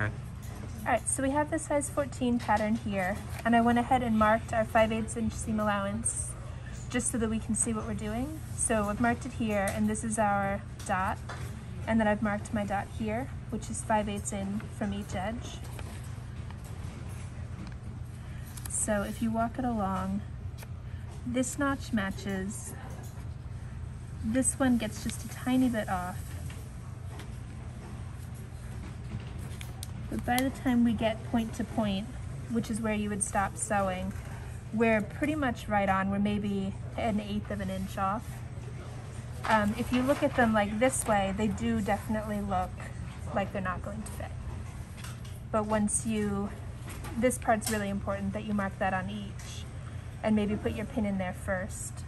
Okay. All right, so we have the size 14 pattern here, and I went ahead and marked our 5 8 inch seam allowance just so that we can see what we're doing. So I've marked it here, and this is our dot, and then I've marked my dot here, which is 5 8 in from each edge. So if you walk it along, this notch matches, this one gets just a tiny bit off, But by the time we get point to point, which is where you would stop sewing, we're pretty much right on. We're maybe an eighth of an inch off. Um, if you look at them like this way, they do definitely look like they're not going to fit. But once you, this part's really important that you mark that on each and maybe put your pin in there first